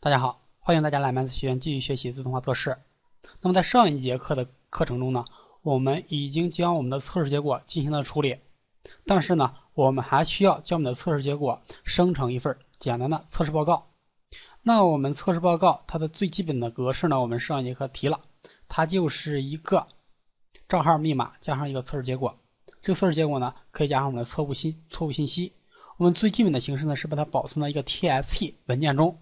大家好，欢迎大家来麦子学院继续学习自动化测试。那么在上一节课的课程中呢，我们已经将我们的测试结果进行了处理，但是呢，我们还需要将我们的测试结果生成一份简单的测试报告。那我们测试报告它的最基本的格式呢，我们上一节课提了，它就是一个账号密码加上一个测试结果。这个测试结果呢，可以加上我们的错误信错误信息。我们最基本的形式呢，是把它保存到一个 TXT 文件中。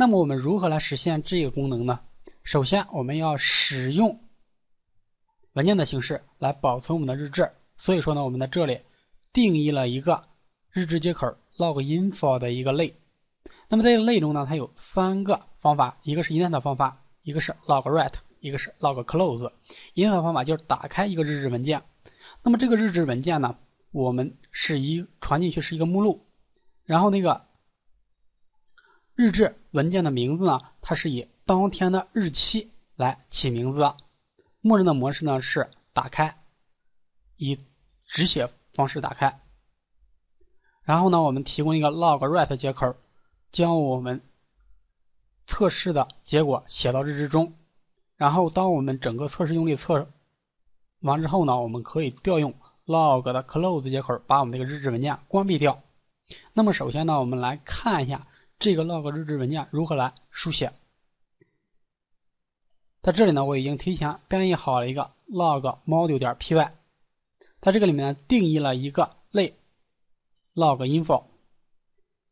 那么我们如何来实现这个功能呢？首先，我们要使用文件的形式来保存我们的日志。所以说呢，我们在这里定义了一个日志接口 loginfo 的一个类。那么这个类中呢，它有三个方法，一个是 init 方法，一个是 logwrite，一个是 logclose。init 方法就是打开一个日志文件。那么这个日志文件呢，我们是一传进去是一个目录，然后那个。日志文件的名字呢，它是以当天的日期来起名字的。默认的模式呢是打开，以只写方式打开。然后呢，我们提供一个 logwrite 接口，将我们测试的结果写到日志中。然后，当我们整个测试用例测完之后呢，我们可以调用 log 的 close 接口，把我们这个日志文件关闭掉。那么，首先呢，我们来看一下。这个 log 日志文件如何来书写？在这里呢，我已经提前编译好了一个 log module 点 py，在这个里面定义了一个类 loginfo，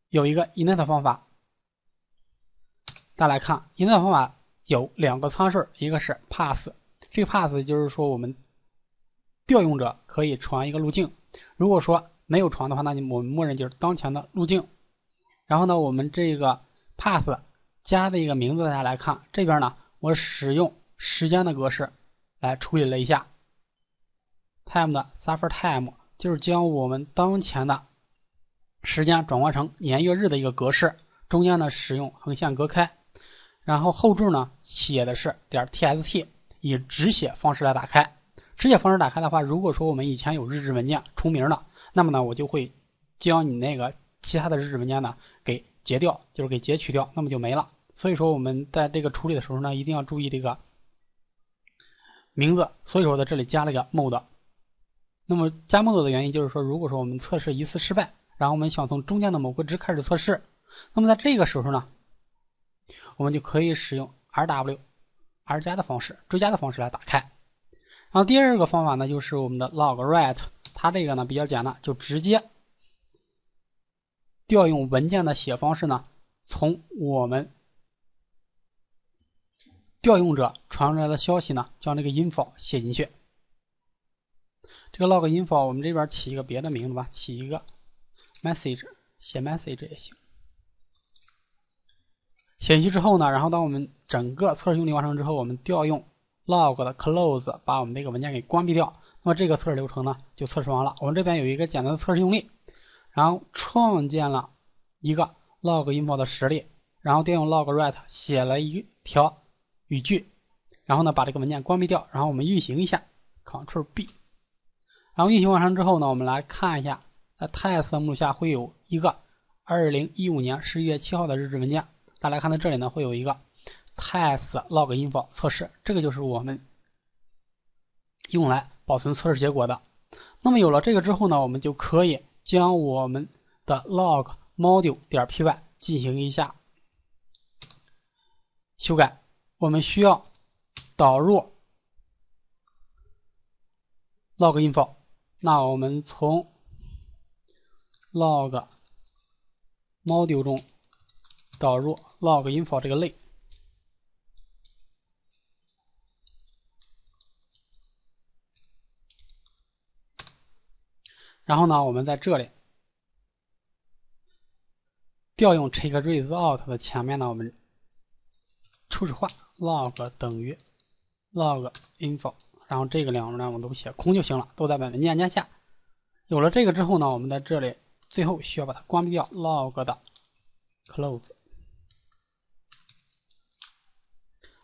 有一个 init 方法。大家来看，init 方法有两个参数，一个是 pass，这个 pass 就是说我们调用者可以传一个路径，如果说没有传的话，那你我们默认就是当前的路径。然后呢，我们这个 pass 加的一个名字，大家来看这边呢，我使用时间的格式来处理了一下 time 的 suffer time，就是将我们当前的时间转换成年月日的一个格式，中间呢使用横线隔开，然后后缀呢写的是点 txt，以直写方式来打开。直写方式打开的话，如果说我们以前有日志文件重名了，那么呢，我就会将你那个。其他的日志文件呢，给截掉，就是给截取掉，那么就没了。所以说我们在这个处理的时候呢，一定要注意这个名字。所以说在这里加了一个 mode。那么加 mode 的原因就是说，如果说我们测试一次失败，然后我们想从中间的某个值开始测试，那么在这个时候呢，我们就可以使用 rw r 加的方式，追加的方式来打开。然后第二个方法呢，就是我们的 logwrite，它这个呢比较简单，就直接。调用文件的写方式呢，从我们调用者传出来的消息呢，将这个 info 写进去。这个 log info 我们这边起一个别的名字吧，起一个 message，写 message 也行。写进去之后呢，然后当我们整个测试用例完成之后，我们调用 log 的 close 把我们这个文件给关闭掉。那么这个测试流程呢，就测试完了。我们这边有一个简单的测试用例。然后创建了一个 loginfo 的实例，然后调用 logwrite 写了一条语句，然后呢把这个文件关闭掉，然后我们运行一下，Ctrl B，然后运行完成之后呢，我们来看一下，在 test 目录下会有一个2015年11月7号的日志文件，大家看到这里呢会有一个 test loginfo 测试，这个就是我们用来保存测试结果的。那么有了这个之后呢，我们就可以。将我们的 log module 点 py 进行一下修改，我们需要导入 loginfo。那我们从 log module 中导入 loginfo 这个类，然后呢，我们在这里调用 check result 的前面呢，我们初始化 log 等于 loginfo，然后这个两个呢，我们都写空就行了，都在本文件夹下。有了这个之后呢，我们在这里最后需要把它关闭掉 log 的 close。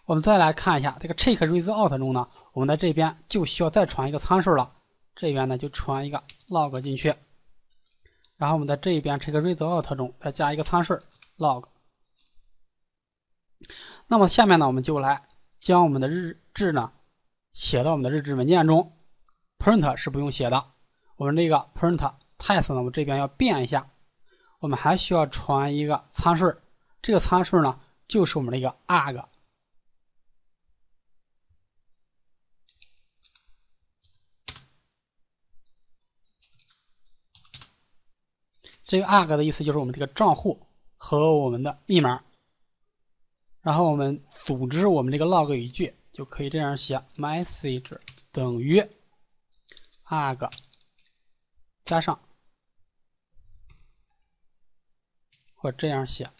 我们再来看一下这个 check result 中呢，我们在这边就需要再传一个参数了。这边呢就传一个 log 进去，然后我们在这一边这个 result 中再加一个参数 log，那么下面呢，我们就来将我们的日志呢写到我们的日志文件中。print 是不用写的，我们这个 print test 呢，我们这边要变一下，我们还需要传一个参数，这个参数呢就是我们的一个 arg。这个 arg 的意思就是我们这个账户和我们的密码。然后我们组织我们这个 log 语句，就可以这样写：message 等于 arg 加上，或这样写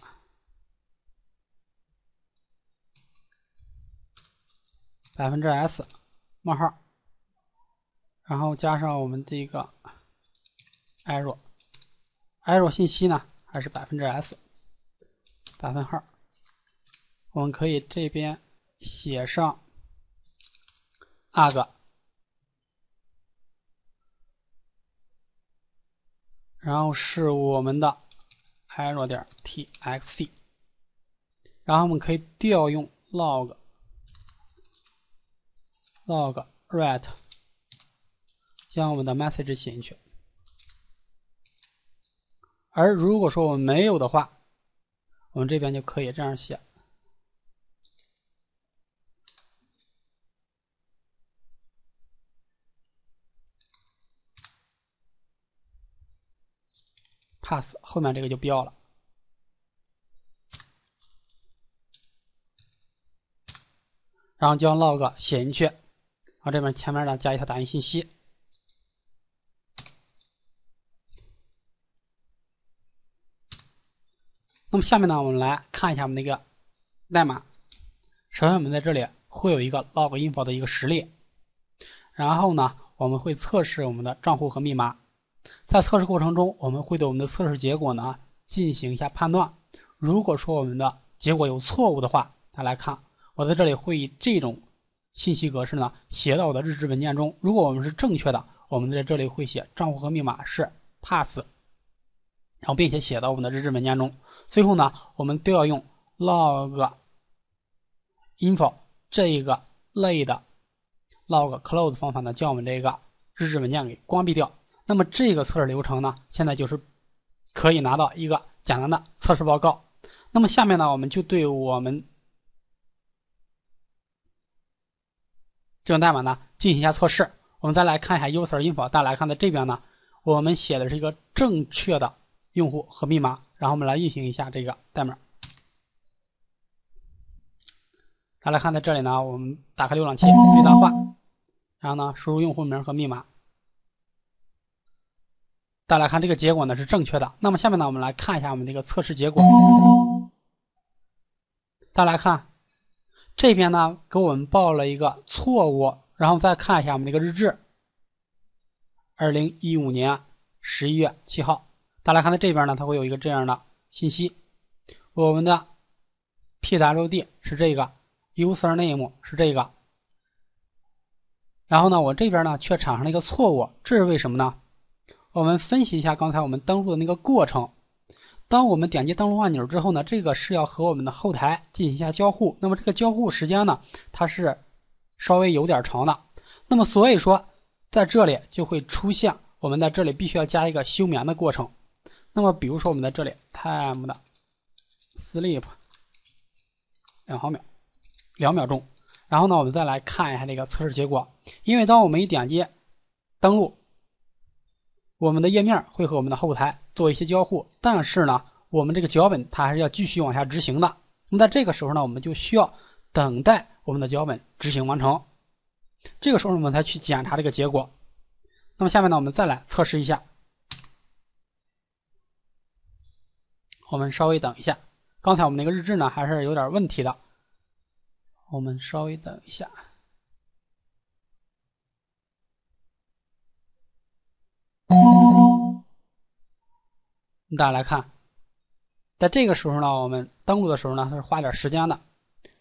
百分之 s 冒号，然后加上我们这个 error error 信息呢还是百分之 s 打分号。我们可以这边写上 arg，然后是我们的 error 点 txt，然后我们可以调用 log log write，将我们的 message 写进去。而如果说我们没有的话，我们这边就可以这样写。pass 后面这个就不要了，然后将 log 写进去，然后这边前面呢加一条打印信息。那么下面呢，我们来看一下我们那个代码。首先，我们在这里会有一个 log info 的一个实例，然后呢，我们会测试我们的账户和密码。在测试过程中，我们会对我们的测试结果呢进行一下判断。如果说我们的结果有错误的话，大家来看，我在这里会以这种信息格式呢写到我的日志文件中。如果我们是正确的，我们在这里会写账户和密码是 pass，然后并且写到我们的日志文件中。最后呢，我们都要用 log info 这一个类的 log close 方法呢，将我们这个日志文件给关闭掉。那么这个测试流程呢，现在就是可以拿到一个简单的测试报告。那么下面呢，我们就对我们这种代码呢进行一下测试。我们再来看一下 user info，大家来看在这边呢，我们写的是一个正确的用户和密码。然后我们来运行一下这个代码。大家看在这里呢，我们打开浏览器最大化，然后呢输入用户名和密码。大家来看，这个结果呢是正确的。那么下面呢，我们来看一下我们这个测试结果。大家看，这边呢给我们报了一个错误。然后再看一下我们这个日志，二零一五年十一月七号。大家看，到这边呢，它会有一个这样的信息：我们的 pwd 是这个，user name 是这个。然后呢，我这边呢却产生了一个错误，这是为什么呢？我们分析一下刚才我们登录的那个过程。当我们点击登录按钮之后呢，这个是要和我们的后台进行一下交互。那么这个交互时间呢，它是稍微有点长的。那么所以说，在这里就会出现我们在这里必须要加一个休眠的过程。那么比如说我们在这里 time 的 sleep 两毫秒，两秒钟。然后呢，我们再来看一下这个测试结果。因为当我们一点击登录。我们的页面会和我们的后台做一些交互，但是呢，我们这个脚本它还是要继续往下执行的。那么在这个时候呢，我们就需要等待我们的脚本执行完成，这个时候我们才去检查这个结果。那么下面呢，我们再来测试一下。我们稍微等一下，刚才我们那个日志呢还是有点问题的，我们稍微等一下。大家来看，在这个时候呢，我们登录的时候呢，它是花点时间的。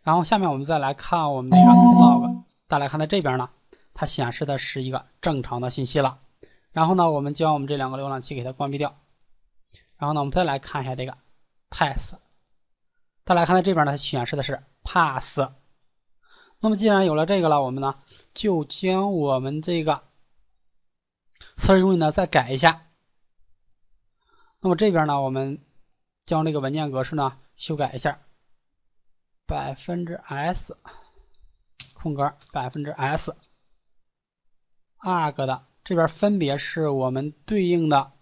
然后下面我们再来看我们那个 log，大家来看在这边呢，它显示的是一个正常的信息了。然后呢，我们将我们这两个浏览器给它关闭掉。然后呢，我们再来看一下这个 test，再来看在这边呢，显示的是。pass。那么既然有了这个了，我们呢就将我们这个测试用例呢再改一下。那么这边呢，我们将这个文件格式呢修改一下，百分之 s 空格百分之 s arg 的这边分别是我们对应的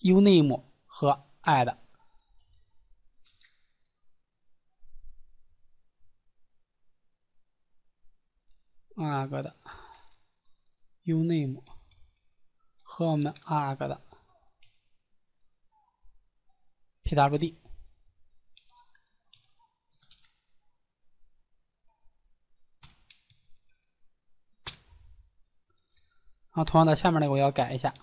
uname 和 add。arg 的 uname 和我们 arg 的 pwd，然后同样的下面那个我要改一下。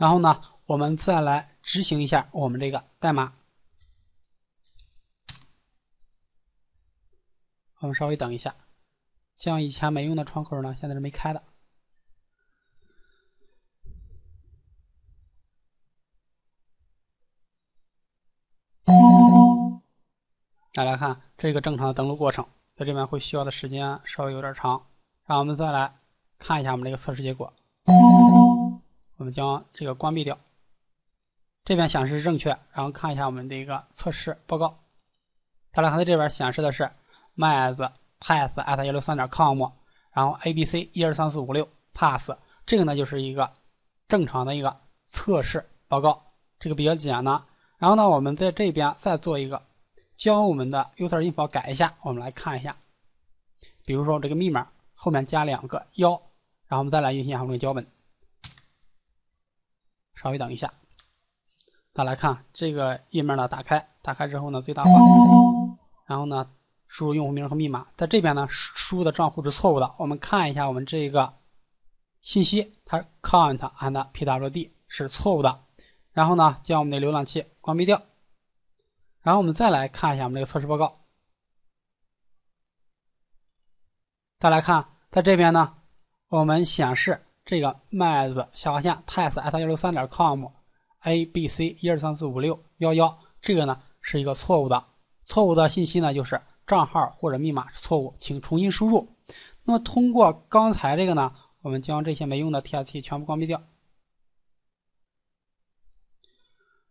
然后呢，我们再来执行一下我们这个代码。我们稍微等一下，像以前没用的窗口呢，现在是没开的。大家看，这个正常的登录过程，在这边会需要的时间稍微有点长。然后我们再来看一下我们这个测试结果。我们将这个关闭掉，这边显示正确，然后看一下我们的一个测试报告。大家看，在这边显示的是 math pass at 幺六三点 com，然后 abc 一二三四五六 pass，这个呢就是一个正常的一个测试报告，这个比较简单。然后呢，我们在这边再做一个，将我们的 user info 改一下，我们来看一下，比如说这个密码后面加两个幺，然后我们再来运行一下我们的脚本。稍微等一下，大家来看这个页面呢，打开，打开之后呢，最大化，然后呢，输入用户名和密码，在这边呢，输入的账户是错误的。我们看一下我们这个信息，它 count and pwd 是错误的。然后呢，将我们的浏览器关闭掉，然后我们再来看一下我们这个测试报告。再来看，在这边呢，我们显示。这个 math 下划线 test at 幺六三点 com a b c 一二三四五六幺幺，这个呢是一个错误的，错误的信息呢就是账号或者密码是错误，请重新输入。那么通过刚才这个呢，我们将这些没用的 txt 全部关闭掉。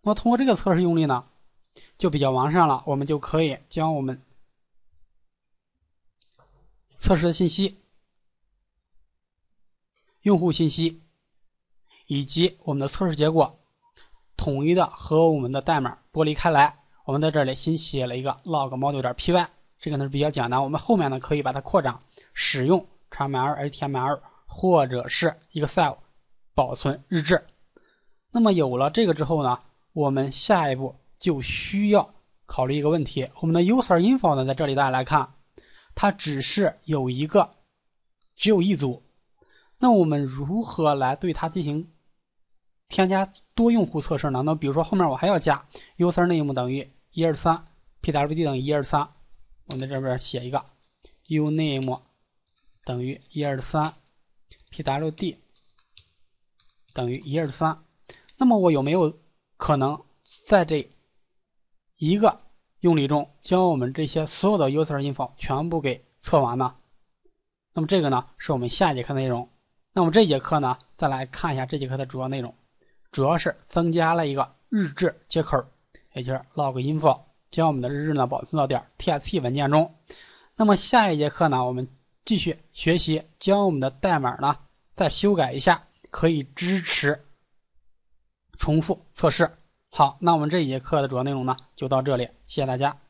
那么通过这个测试用例呢，就比较完善了，我们就可以将我们测试的信息。用户信息以及我们的测试结果统一的和我们的代码剥离开来。我们在这里新写了一个 log module 点 py，这个呢是比较简单。我们后面呢可以把它扩展，使用 XML、HTML 或者是 Excel 保存日志。那么有了这个之后呢，我们下一步就需要考虑一个问题：我们的 user info 呢，在这里大家来看，它只是有一个，只有一组。那我们如何来对它进行添加多用户测试呢？那比如说后面我还要加 username 等于一二三，pwd 等于一二三，我在这边写一个 uname 等于一二三，pwd 等于一二三。那么我有没有可能在这一个用例中将我们这些所有的 user info 全部给测完呢？那么这个呢是我们下节课内容。那么这节课呢，再来看一下这节课的主要内容，主要是增加了一个日志接口，也就是 log info，将我们的日志呢保存到点 txt 文件中。那么下一节课呢，我们继续学习，将我们的代码呢再修改一下，可以支持重复测试。好，那我们这一节课的主要内容呢就到这里，谢谢大家。